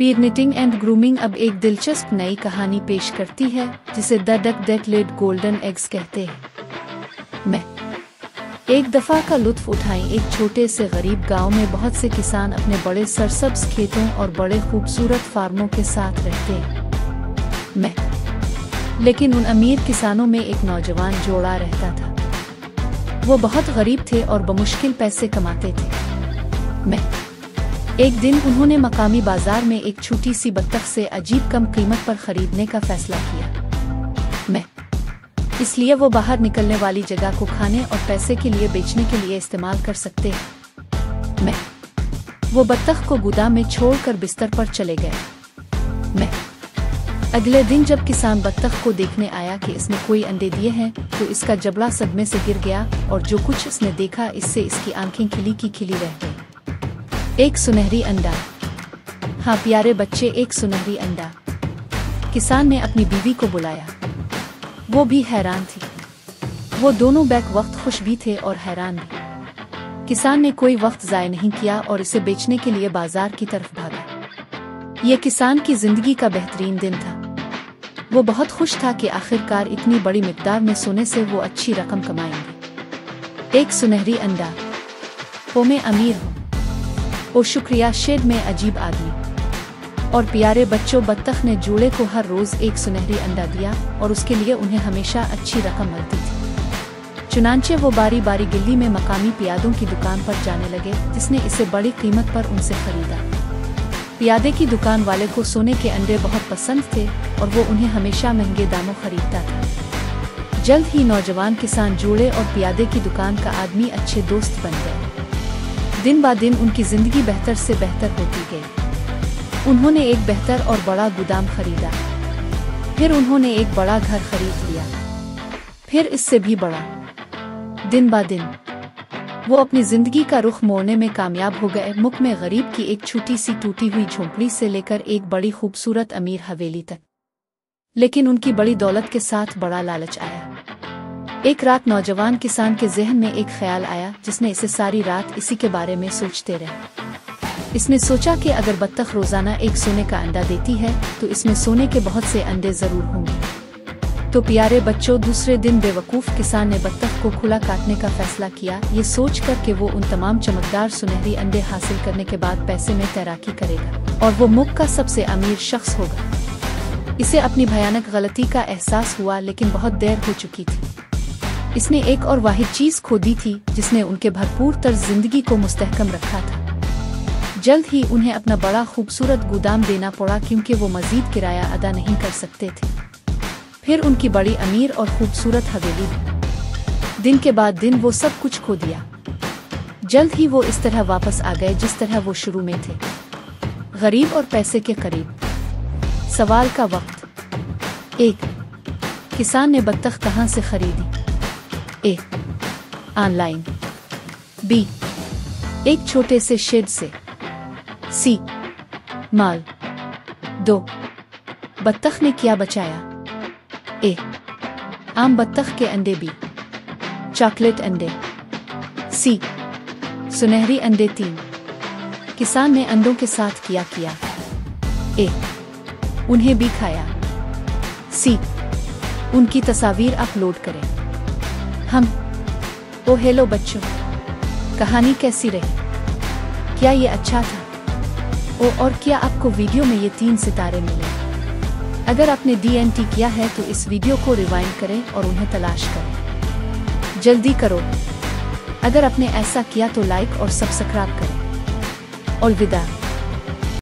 Pir knitting and grooming अब एक दिलचस्प नई कहानी पेश करती है, जिसे the duck that laid golden eggs कहते हैं। मैं एक दफ़ा का लुत्फ उठाएँ एक छोटे से गरीब गाँव में बहुत से किसान अपने बड़े सरसब्ज खेतों और बड़े खूबसूरत फार्मों के साथ रहते हैं। मैं लेकिन उन अमीर किसानों में एक नौजवान जोड़ा रहता था। वो बहुत गरीब थे और बमुश्किल पैसे कमाते थे। मैं एक दिन उन्होंने मकामी बाज़ार में एक छोटी सी बत्तख से अजीब कम कीमत पर खरीदने का फैसला किया। मैं। इसलिए वो बाहर निकलने वाली जगह को खाने और पैसे के लिए बेचने के लिए इस्तेमाल कर सकते हैं। मैं। वो बत्तख को गुदाम में छोड़कर बिस्तर पर चले गए। मैं। अगले दिन जब किसान बत्तख को देखने आया कि इसने कोई अंडे दिए हैं तो इसका जबड़ा सदमे से गिर गया और जो कुछ इसने देखा, इससे इसकी आँखें खिली की खिली रह गई। एक सुनहरी अंडा। हाँ प्यारे बच्चे, एक सुनहरी अंडा। किसान ने अपनी बीवी को बुलाया। वो भी हैरान थी। वो दोनों बैक वक्त खुश भी थे और हैरान भी। किसान ने कोई वक्त जाय नहीं किया और इसे बेचने के लिए बाज़ार की तरफ़ भागा। ये किसान की ज़िंदगी का बेहतरीन दिन था। वो बहुत खुश था कि आखिरकार इतनी बड़ी मकदार में सोने से वो अच्छी रकम कमाएँगे। एक सुनहरी अंडा। वो मैं अमीर हूँ। ओ शुक्रिया शेड में अजीब आदमी। और प्यारे बच्चों, बत्तख ने जूड़े को हर रोज एक सुनहरी अंडा दिया और उसके लिए उन्हें हमेशा अच्छी रकम मिलती थी। चुनाचे वो बारी बारी गिल्ली में मकामी पियादों की दुकान पर जाने लगे, जिसने इसे बड़ी कीमत पर उनसे खरीदा। पियादे की दुकान वाले को सोने के अंडे बहुत पसंद थे और वो उन्हें हमेशा महँगे दामों खरीदता था। जल्द ही नौजवान किसान जूड़े और प्यादे की दुकान का आदमी अच्छे दोस्त बन गए। दिन ब दिन उनकी ज़िंदगी बेहतर से बेहतर होती गई। उन्होंने एक बेहतर और बड़ा गोदाम खरीदा। फिर उन्होंने एक बड़ा घर खरीद लिया। फिर इससे भी बड़ा। दिन ब दिन, वो अपनी ज़िंदगी का रुख मोड़ने में कामयाब हो गए मुख में गरीब की एक छोटी सी टूटी हुई झोंपड़ी से लेकर एक बड़ी खूबसूरत अमीर हवेली तक। लेकिन उनकी बड़ी दौलत के साथ बड़ा लालच आया। एक रात नौजवान किसान के जहन में एक ख्याल आया, जिसने इसे सारी रात इसी के बारे में सोचते रहे। इसने सोचा कि अगर बत्तख रोज़ाना एक सोने का अंडा देती है तो इसमें सोने के बहुत से अंडे ज़रूर होंगे। तो प्यारे बच्चों, दूसरे दिन बेवकूफ़ किसान ने बत्तख को खुला काटने का फैसला किया। ये सोच कर के वो उन तमाम चमकदार सुनहरी अंडे हासिल करने के बाद पैसे में तैराकी करेगा, और वो मुख का सबसे अमीर शख्स होगा। इसे अपनी भयानक गलती का एहसास हुआ, लेकिन बहुत देर हो चुकी थी। इसने एक और वाहिद चीज़ खो दी थी, जिसने उनके भरपूर तर्ज ज़िंदगी को मुस्तहकम रखा था। जल्द ही उन्हें अपना बड़ा खूबसूरत गोदाम देना पड़ा, क्योंकि वो मजीद किराया अदा नहीं कर सकते थे। फिर उनकी बड़ी अमीर और खूबसूरत हवेली। दिन के बाद दिन वो सब कुछ खो दिया। जल्द ही वो इस तरह वापस आ गए, जिस तरह वो शुरू में थे। गरीब और पैसे के करीब। सवाल का वक्त। एक, किसान ने बत्तख कहाँ से खरीदी? ए ऑनलाइन बी एक छोटे से शेड से. सी माल. दो, बत्तख ने क्या बचाया? ए आम बत्तख के अंडे बी चॉकलेट अंडे. सी सुनहरी अंडे तीन. किसान ने अंडों के साथ किया किया? ए उन्हें भी खाया. सी उनकी तस्वीर अपलोड करें. हम, ओ हेलो बच्चों, कहानी कैसी रही? क्या ये अच्छा था? ओ और क्या आपको वीडियो में ये तीन सितारे मिले? अगर आपने डीएनटी किया है तो इस वीडियो को रिवाइंड करें और उन्हें तलाश करें। जल्दी करो। अगर आपने ऐसा किया तो लाइक और सब्सक्राइब करें। अलविदा